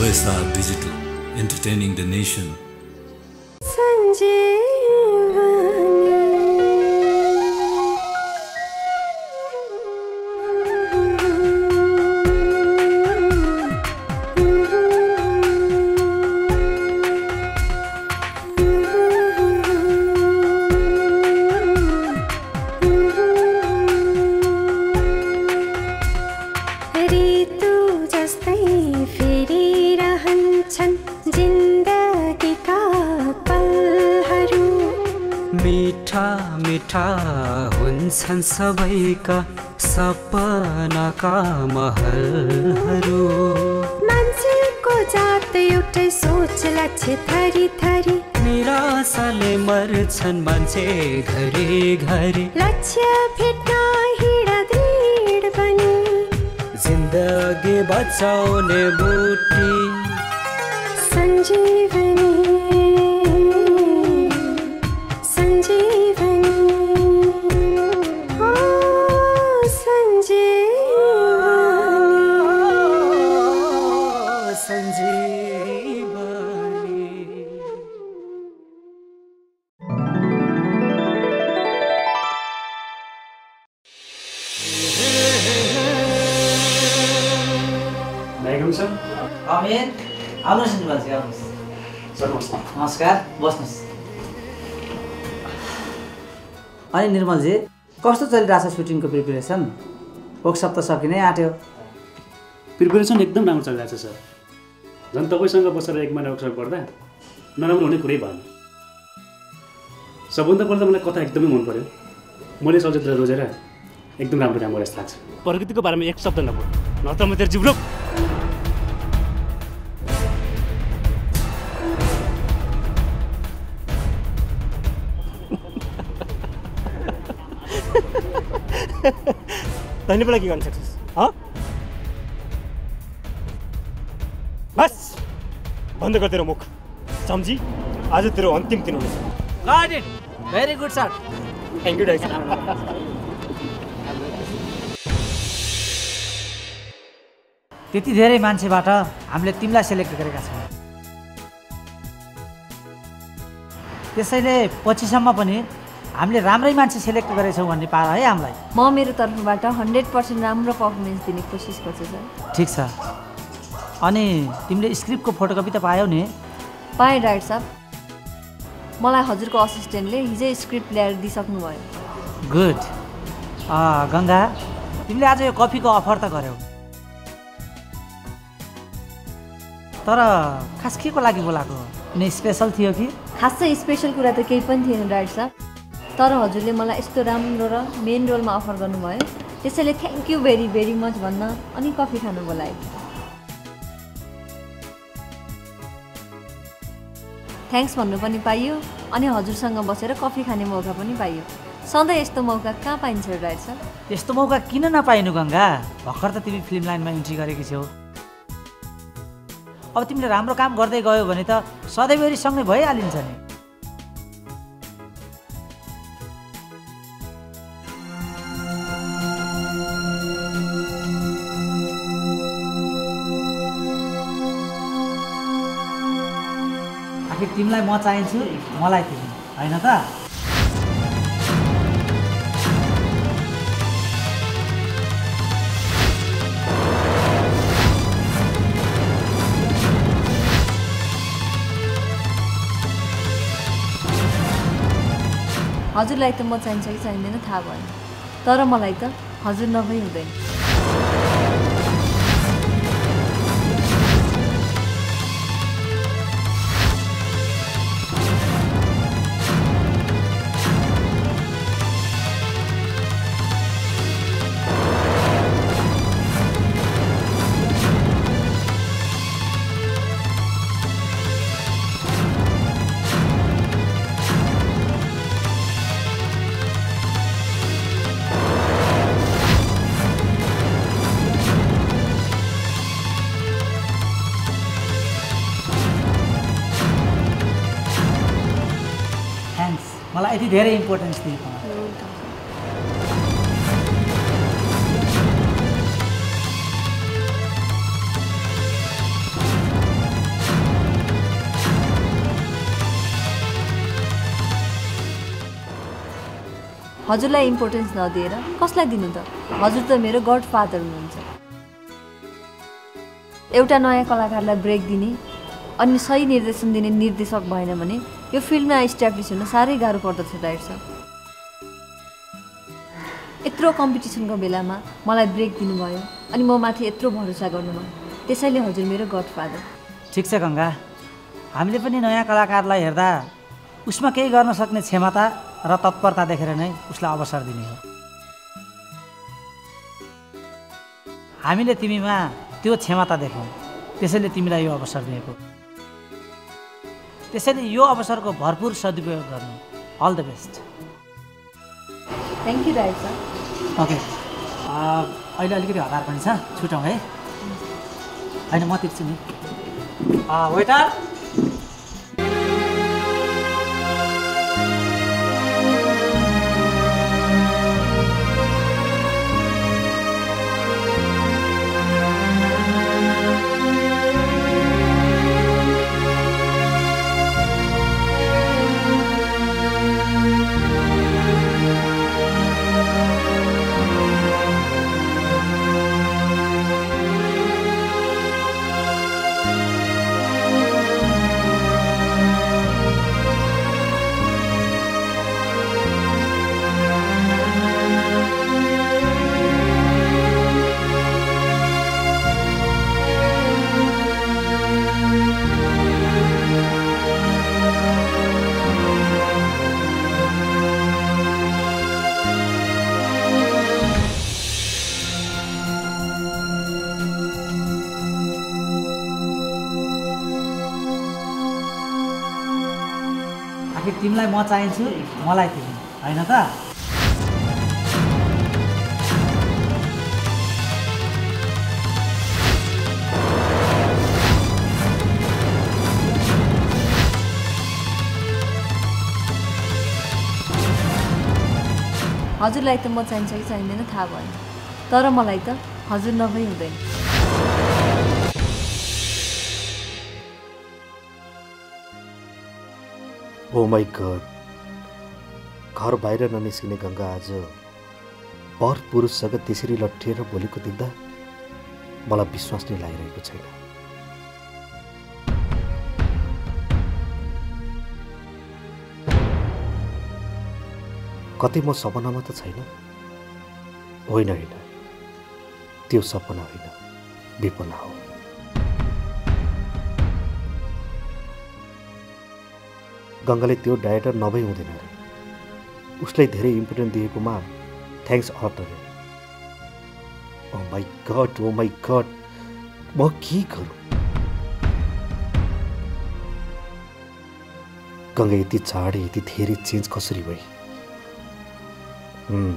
OSR Digital, entertaining the nation. ऋतु मिठा हुन्छन् सबैका सपनाका महलहरू मान्छेको जात एउटै सोच लक्ष्य थरी। थरी निराशाले मर्छन् मान्छे घरि घरि। लक्ष्य भेट्न हिँड दृढ बनी। जिन्दगी बचाउने बुटी सञ्जीवनी अमेर आउनुहोस् नि बाजे नमस्कार बस्नुहोस्। अनि निर्मलजी कस्तो चलिरहेछ सुटिङको प्रिपेरेसन? वर्कसप त सकि नै आँट्यो। प्रिपेरेसन एकदम राम्रो चलिरहेको छ सर। झन् तपाईँसँग बसेर एक महिना वर्कसप गर्दा नराम्रो हुने कुरै भएन। सबभन्दा पहिला त मलाई कथा एकदमै मन पऱ्यो मैले चलचित्र रोजेर एकदम राम्रो काम गरेर जस्तो लाग्छ। प्रकृतिको बारेमा एक शब्द नबोल नत्र म तेरो जिब्रो तैँले पहिला के गर्न सक्छस् हँ बस बन्द कर तेरो मुख सम्झी आज तेरो अन्तिम दिन हुनेछ very good sir thank you dice त्यति धेरै मान्छेबाट हामीले तिमीलाई सेलेक्ट गरेका छौँ। त्यसैले पछिसम्म पनि हामीले राम्रै मान्छे सेलेक्ट गरेछौँ भन्ने पारा है हामीलाई। म मेरो तर्फबाट हन्ड्रेड पर्सेन्ट राम्रो पर्फर्मेन्स दिने कोसिस गर्छु सर। ठिक छ। अनि तिमीले स्क्रिप्टको फोटोकपी त पायौ नि। पाएँ डाइट साहब मलाई हजुरको असिस्टेन्टले हिजै स्क्रिप्ट ल्याएर दिइसक्नु भयो गुड गङ्गा तिमीले आज यो कफीको अफर त गर्यौ। तर खास के को लागि बोलाएको? कुनै स्पेसल थियो कि? खासै स्पेसल कुरा त केही पनि थिएन डाइट साहब तर हजुरले मलाई यस्तो राम्रो र मेन रोलमा अफर गर्नुभयो। त्यसैले thank you very very much भन्न अनि कफी खानु बोलाएँ थ्याङ्क्स भन्नु पनि पाइयो अनि हजुरसँग बसेर कफी खाने मौका पनि पाइयो। सधैँ यस्तो मौका कहाँ पाइन्छ साहब यस्तो मौका किन नपाइनु गङ्गा? भर्खर त तिमी फिल्म लाइनमा इन्ट्री गरेकी छौ। अब तिमीले राम्रो काम गर्दै गयो भने त सधैँभरि सँगै भइहालिन्छ नि। तिमीलाई म चाहिन्छु मलाई तिमी होइन त? हजुरलाई त म चाहिन्छ कि चाहिँदैन थाहा भएन। तर मलाई त हजुर नभई हुँदैन। मलाई यति धेरै इम्पोर्टेन्स दिएको हजुरलाई इम्पोर्टेन्स नदिएर कसलाई दिनु त? हजुर त मेरो गड फादर हुनुहुन्छ। एउटा नयाँ कलाकारलाई ब्रेक दिने अनि सही निर्देशन दिने निर्देशक भएन भने यो फिल्डमा इस्ट्याब्लिस हुन साह्रै गाह्रो पर्दछ डाइरेक्टर सर। यत्रो कम्पिटिसनको बेलामा मलाई ब्रेक दिनुभयो अनि म माथि यत्रो भरोसा गर्नुभयो। त्यसैले हजुर मेरो गड फादर ठिक छ गङ्गा। हामीले पनि नयाँ कलाकारलाई हेर्दा उसमा केही गर्न सक्ने क्षमता र तत्परता देखेर नै उसलाई अवसर दिने हो। हामीले तिमीमा त्यो क्षमता देख्यौँ। त्यसैले तिमीलाई यो अवसर दिएको। त्यसैले यो अवसरको भरपुर सदुपयोग गर्नु। All the best thank you director sir okay अहिले अलिकति हतार पनि छ छुटौँ है। होइन म तिर्छु नि। वेटर म चाहिन्छु। मलाई तिमी होइन त? हजुरलाई त म चाहिन्छ कि चाहिँदैन थाहा भएन। तर मलाई त हजुर नभई हुँदैन। ओ माई गड घर बाहिर ननिस्किने गङ्गा आज पर पुरुषसँग त्यसरी लट्ठिएर बोलेको देख्दा मलाई विश्वास नै लागिरहेको छैन। कतै म सपनामा त छैन। होइन होइन। त्यो सपना होइन। विपना हो। गङ्गाले त्यो डाइरेक्टर नभई हुँदैन अरे उसलाई धेरै इम्पोर्टेन्ट दिएकोमा थ्याङ्क्स अट अरे oh my god oh my god म के गरौँ गङ्गा यति चाँडै यति धेरै चेन्ज कसरी भई? हुँ,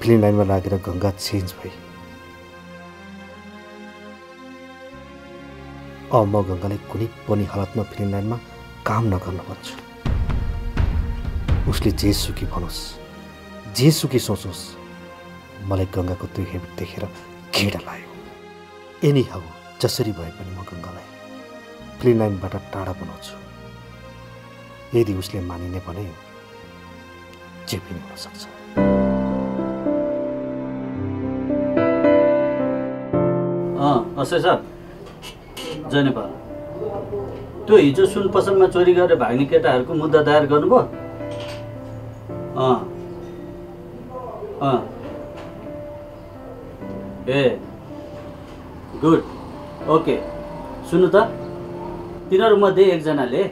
फिल्म लाइनमा लागेर गङ्गा चेन्ज भई। अब म गङ्गालाई कुनै पनि हालतमा फिल्म लाइनमा काम नगर्न भन्छु उसले जे सुकी भनोस् जे सुकी सोचोस् मलाई गङ्गाको त्यो हेबिट देखेर घिडा लाग्यो। एनी हाउ जसरी भए पनि म गङ्गालाई फिल्म लाइनबाट टाढा बनाउँछु। यदि उसले मानिने भने जे पनि हुनसक्छ अँ सर। जय त्यो हिजो सुन पसलमा चोरी गरेर भाग्ने केटाहरूको मुद्दा दायर गर्नुभयो? अँ। अँ। ए। गुड। ओके। सुन्नु त। तिनीहरूमध्ये एकजनाले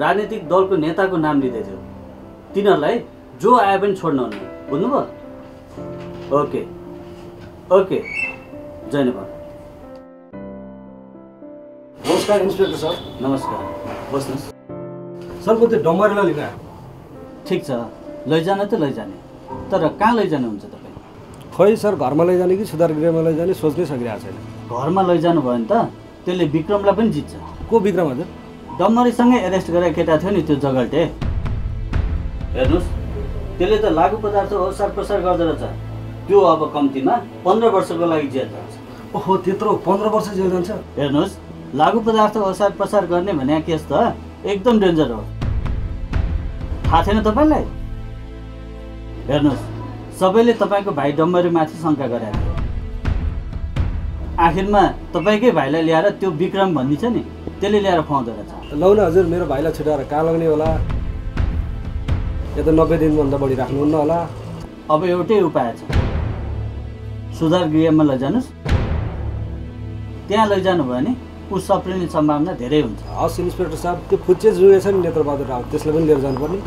राजनीतिक दलको नेताको नाम लिँदै थियो तिनीहरूलाई जो आए पनि छोड्नु हुन्न। बुझ्नुभयो? ओके। ओके। जय नेपाल नमस्कार इन्सपेक्टर सर। नमस्कार। बस्नुहोस्। सर म त्यो डम्बरेलाई लिन ठिक छ। लैजाने त लैजाने। तर कहाँ लैजानुहुन्छ तपाईँ? खै सर घरमा लैजाने कि सुधार गृहमा लैजाने सोच्नै सकिरहेको छैन। घरमा लैजानु भयो भने त। त्यसले विक्रमलाई पनि जित्छ। को विक्रम हजुर? डम्मरीसँगै एरेस्ट गरेर केटा थियो नि त्यो जगल्टे। हेर्नुहोस्। त्यसले त लागु पदार्थ ओसार प्रसार गर्दो रहेछ। त्यो अब कम्तीमा पन्ध्र वर्षको लागि जेल जान्छ। ओहो त्यत्रो पन्ध्र वर्ष जेल जान्छ? हेर्नुहोस्। लागु पदार्थ ओसार प्रसार गर्ने भने केस त एकदम डेन्जर हो। थाहा थिएन तपाईँलाई? हेर्नुहोस् सबैले तपाईँको भाइ डम्बरीमाथि शङ्का थियो आखिरमा तपाईँकै भाइलाई ल्याएर त्यो विक्रम भन्ने छ नि त्यसले ल्याएर खुवाउँदो रहेछ। लौ न हजुर मेरो भाइलाई छुट्याएर कहाँ लग्ने होला? यो त नब्बे दिनभन्दा बढी राख्नुहुन्न होला। अब एउटै उपाय छ। सुधार गृहमा लैजानुहोस्। त्यहाँ लैजानु भयो भने ऊ सप्रिने सम्भावना धेरै हुन्छ। हस् इन्सपेक्टर साहब त्यो फुच्चे जुगे छ नि नेत्रबहादुर राव त्यसलाई पनि लिएर जानुपर्ने।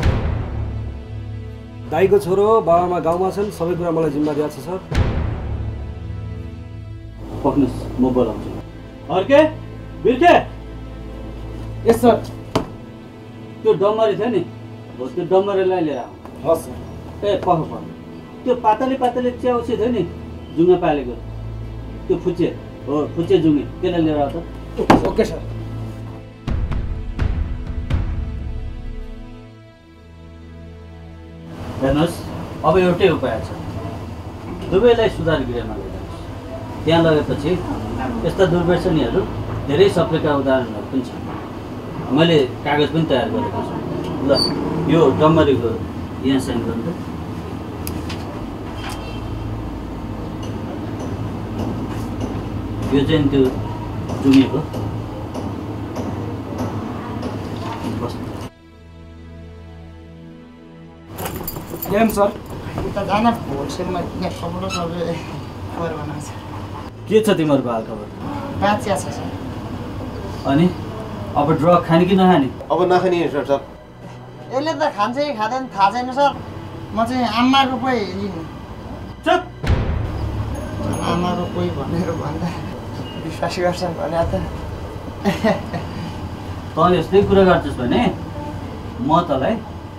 दाईको छोरो बाबामा गाउँमा छन् सबै कुरा मलाई जिम्मा दिएको छ सर। पक्नुहोस् म बोलाउँछु। अर्के बिर्के! Yes sir. त्यो डम्बरी थियो नि हो त्यो डम्बरीलाई लिएर आऊ हस् सर। ए पख पख त्यो पातले पातले च्याउसी थियो नि जुङ्गा पालेको। त्यो फुच्चे हो फुच्चे जुङ्गे। त्यसलाई लिएर आऊ त ओके सर हेर्नुहोस् अब एउटै उपाय छ। दुवैलाई सुधार गृहमा लैजानुहोस् त्यहाँ लगेपछि यस्ता दुर्व्यसनीहरू धेरै सप्रेका उदाहरणहरू पनि छन्। मैले कागज पनि तयार गरेको छु। ल यो डम्बरीको यहाँ साइन गर्नु। यो चाहिँ त्यो जुङ्गेको एम सर उता जान होलसेलमा यहाँ कपडा सबै खबर बनाएको छ के छ तिमीहरूको हालखबर बाँचिया छ सर अनि अब ड्रग खाने कि नखाने अब नखाने सर सर यसले त खान्छ कि खाँदैन थाहा छैन सर म चाहिँ आमाको पै लिनु चुप आमाको कोही भनेर भन्दा विश्वास गर्छन् भने त। तँ यस्तै कुरा गर्छस् भने म तँलाई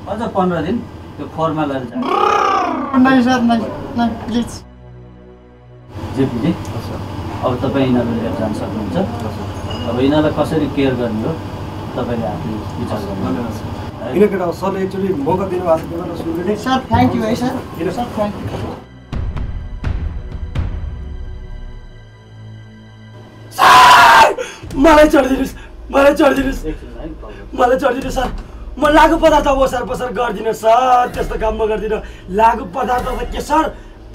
अझ पन्ध्र दिन त्यो खोरमा लिएर जान्छु जेपीजी अब तपाईँ यिनीहरू लिएर जान सक्नुहुन्छ। अब यिनीहरूलाई कसरी केयर गर्ने हो तपाईँले आफै विचार गर्नु किन केटा सरले एकचोटि मौका दिनुभएको सुन्ने सर थ्याङ्क यू है सर सर थ्याङ्क यू मलाई चढिदिनुहोस् मलाई चढिदिनुहोस्। मलाई चढिदिनुहोस् सर। म लागु पदार्थ ओसार पसार गर्दिनँ सर। त्यस्तो काम म गर्दिनँ। लागु पदार्थ त के सर?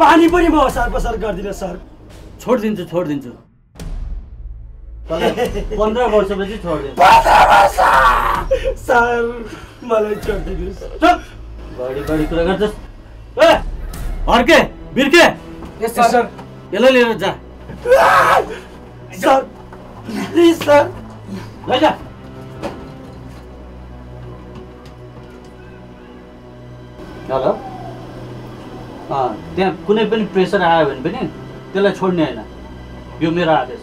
पानी पनि म ओसार पसार गर्दिनँ सर। छोडिदिन्छु छोडिदिन्छु। पन्ध्र वर्षपछि छोडिदिन्छु। सर मलाई चढिदिनुहोस्। चुप! बढी बढी कुरा गर्छस्। ए हर्के बिर्के। यस सर यसलाई लिएर जा। सर। हेलो अँ त्यहाँ कुनै पनि प्रेसर आयो भने पनि त्यसलाई छोड्ने होइन। यो मेरो आदेश।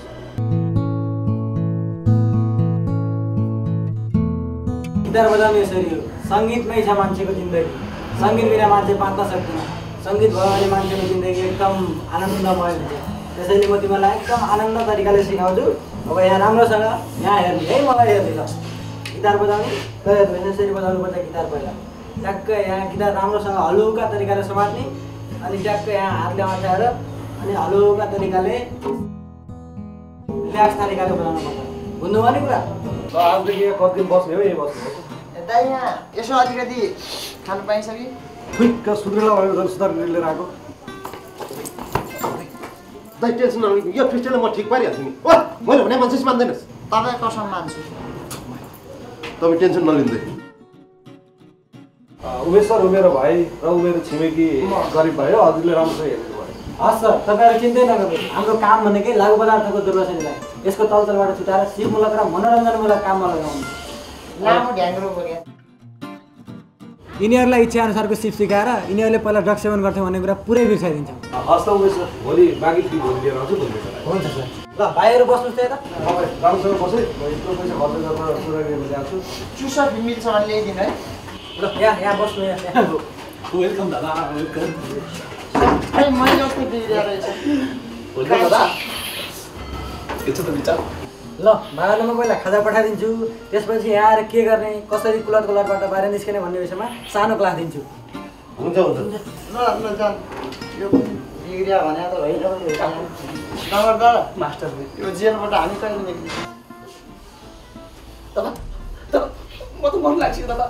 गिटार बजाउने यसरी। हो सङ्गीतमै छ मान्छेको जिन्दगी। सङ्गीत बिना मान्छे बाँच्न सक्दैन। सङ्गीत भयो भने मान्छेको जिन्दगी एकदम आनन्दमय हुन्छ त्यसैले म तिमीलाई एकदम आनन्द तरिकाले सिकाउँछु। अब यहाँ राम्रोसँग यहाँ हेर्ने है मलाई हेर्ने ल। गिटार बजाउने ल हेर्नु यसरी बजाउनु पर्छ गिटार पहिला। ट्याक्क यहाँ गिटार राम्रोसँग हलुका तरिकाले समात्ने अनि ट्याक्क यहाँ हातले अँट्याएर अनि हलुका तरिकाले रिल्याक्स तरिकाले बजाउनु पर्छ। बुझ्नुभयो नि कुरा? आजदेखि यहाँ कति दिन बस्ने हो यहीँ बस्ने हो। यता यहाँ यसो अलिकति खानु पाइन्छ कि? ठिक्क सुध्रेला झन् सुधार लिएर आएको दाइ टेन्सन नलिनु यो क्रिस्टियनलाई म ठिक पारिहाल्छु नि ओ मैले भने मान्छे मान्दैनस् तपाईँ कसम मान्छु तपाईँ टेन्सन नलिँदै उमेश सर ऊ मेरो भाइ र ऊ मेरो छिमेकी गरिब भाइ हो हजुरले राम्रोसँग हेरिदिनु भयो हस् सर तपाईँहरू चिन्तै नगर्नु हाम्रो काम भनेकै लागु पदार्थको दुर्व्यसनीलाई यसको तलतलबाट छुटाएर सिपमूलक र मनोरञ्जनमूलक काममा लगाउनु लामो ढ्याङ्ग्रो बोक्यो यिनीहरूलाई इच्छाअनुसारको सिप सिकाएर यिनीहरूले पहिला ड्रग सेवन गर्थ्यो भन्ने कुरा पुरै बिर्साइदिन्छौँ। हस् त उमेश सर भोलि बाँकी फी भोलि लिएर आउँछु भोलि बेला हुन्छ सर। ल भाइहरू बस्नुहोस् त यता। तपाईँ राम्रोसँग बसेँ म यत्रो पैसा खर्च गरेर सुधार गरेर ल्याएको छु चुसा मिल्छ भने ल्याइदिनु है। ल यहाँ यहाँ बस्नु यहाँ यहाँ। वेलकम दादा वेलकम। मैले जस्तो रहेछ। ल भाइहरूलाई म पहिला खाजा पठाइदिन्छु। त्यसपछि यहाँ आएर के गर्ने? कसरी कुलर कुलरबाट बाहिर निस्किने भन्ने विषयमा सानो क्लास दिन्छु। हुन्छ हुन्छ। ल ल जान यो बिग्रिया भने त दादा मास्टर यो जेलबाट हामी कहिले दादा म त मन लाग्छ दादा।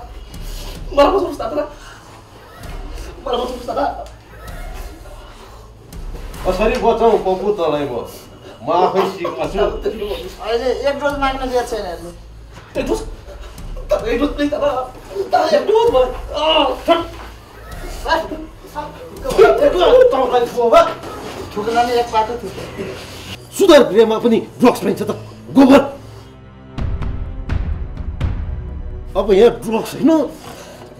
मलाई बस्नुहोस् दादा। मलाई बचाउनुहोस् दादा। कसरी बचाउँ पप्पु तँलाई म? म आफै अहिले एक डोज माग्न दिएको छैन नि एक पाटो थुक्यो सुधार गृहमा पनि ड्रग्स पाइन्छ त गोबर अब यहाँ ड्रग्स होइन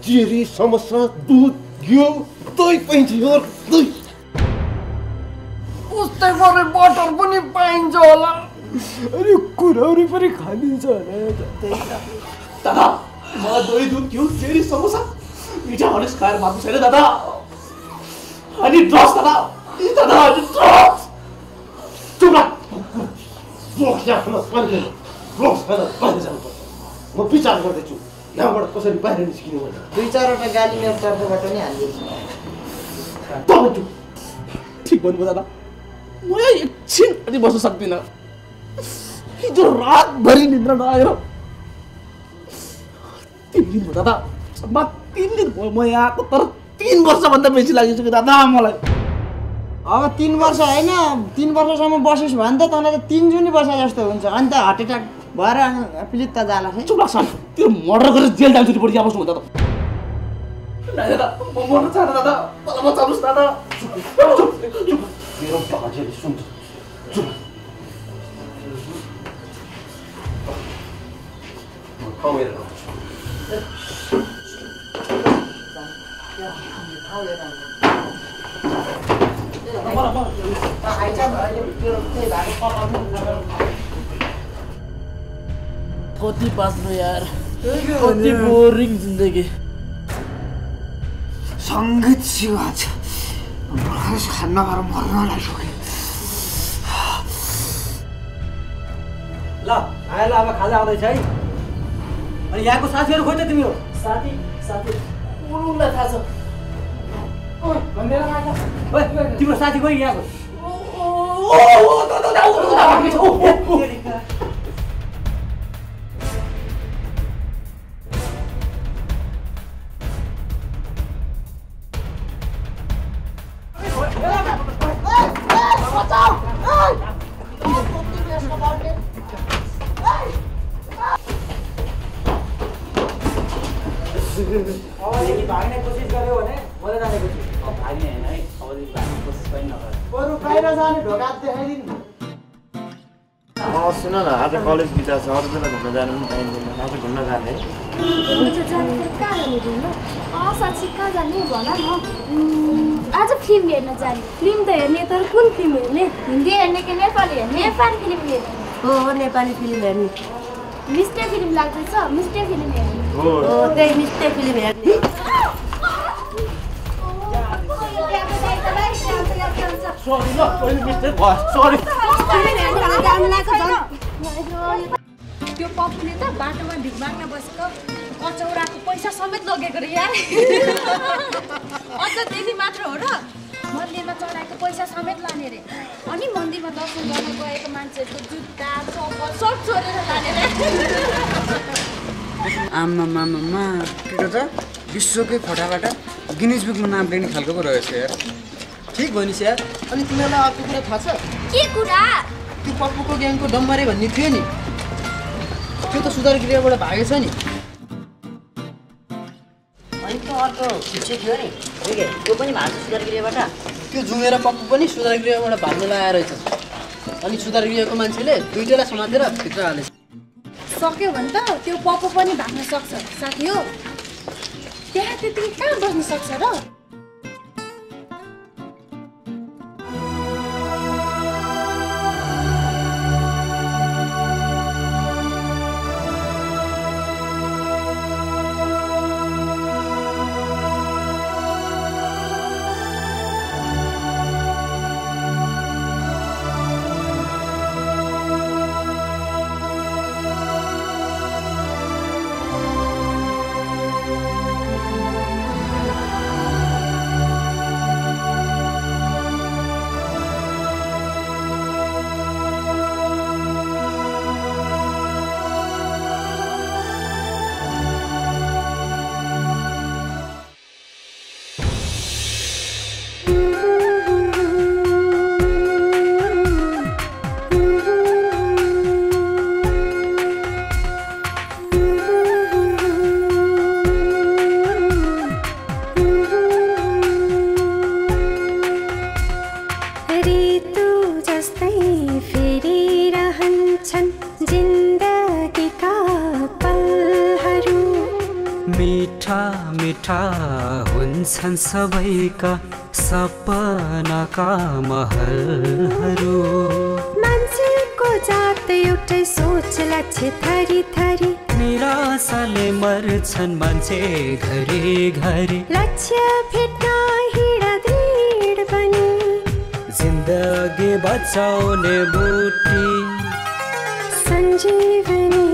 जेरी समोसा दुध घिउ दही पाइन्छ यो दही उस्तै गरे बटर पनि पाइन्छ होला। अनि कुरौरी पनि खानिन्छ दादा मलाई दही दुध घिउ जेरी समोसा मिठा हरेस खाएर भएको छैन दादा। अनि दादा दादा अनि म विचार गर्दैछु यहाँबाट कसरी बाहिर निस्किनु भनेर। दुई चारवटा गाली मेरो तर्फबाट नि ठिक भन्नुभयो दादा। म एकछिन पनि बस्न सक्दिनँ हिजो रातभरि निद्रा नआएर तिन दिन भयो दादा तिन दिन भयो म यहाँ आएको तर तिन वर्षभन्दा बेसी लागिसक्यो दादा मलाई अब तिन वर्ष होइन तिन वर्षसम्म बसिस् भने त तँलाई त तिन जुनी वर्ष जस्तो हुन्छ अनि त हार्ट एट्याक भएर अनि पिलित त जाला चुप लाग्छ त्यो मर्डर गरेर जेल जान्छु यहाँ बस्नु दादा दादा म मर्न चाहन्न दादा मलाई बचाउनुहोस् दादा चुप चुप चुप मेरो बाजेले सुन्छ चुप म ठाउँ हेरेर आउँछु। कति बाँच्नु यार कति बोरिङ जिन्दगी सङ्गीत सिवा छ खान्न भएर मर्न लाग्यो ल ल अब खाजा आउँदैछ है अनि यहाँको साथीहरू खोइ त तिमी हो साथी साथी उनलाई थाहा छ ओए, तिम्रो साथी खोइ यहाँको सुन न आज कलेज बिता छ अरू बेला घुम्न जानु पनि पाइँदैन आज घुम्न जाने। कहाँ जाने घुम्न? अँ साँच्ची कहाँ जाने? भन न। उम्, आज फिल्म हेर्न जाने। फिल्म त हेर्ने तर कुन फिल्म हेर्ने? हिन्दी हेर्ने कि नेपाली हेर्ने? नेपाली फिल्म हेर्ने। हो हो नेपाली फिल्म हेर्ने। मिस्टे फिल्म लाग्दैछ मिस्टे फिल्म हेर्ने। हो। त्यही मिस्टे फिल्म हेर्ने। सरी ल पहिले मिस्टेक भयो सरी। त्यो पप्पुले त बाटोमा भिख माग्न बसेको कचौराको पैसा समेत लगेको रे यार। अझ त्यति मात्र हो र मन्दिरमा चढाएको पैसा समेत लाने रे। अनि मन्दिरमा दर्शन गर्न गएको मान्छेहरूको जुत्ता चप्पल सब चोरेर लाने रे। आमा मामामा त्यो त विश्वकै फोटाबाट गिनिज बुकमा नाम लिने खालको पो रहेछ यार। ठिक नि यार। अनि तिमीहरूलाई अर्को कुरा थाहा छ? के कुरा? त्यो पप्पुको ग्याङको डम्बरे भन्ने थियो नि। त्यो त सुधार गृहबाट भागेछ नि। त अर्को थियो त्यो पनि भएको सुधार गृहबाट त्यो जुमेर पप्पु पनि सुधार गृहबाट भाग्न लगाएर रहेछ। अनि सुधार गृहको मान्छेले दुइटैलाई समातेर भित्र हालेछ। सक्यो भने त त्यो पप्पु पनि भाग्न सक्छ। साथी हो त्यहाँ त्यतिकै कहाँ बस्न सक्छ र? हुन्छन् सबैका सपनाका महलहरू मान्छेको जात एउटै सोच लक्ष्य थरी। थरी निराशाले मर्छन् मान्छे घरि घरि। लक्ष्य भेट्न हिँड बनी। जिन्दगी बचाउने बुटी सञ्जीवनी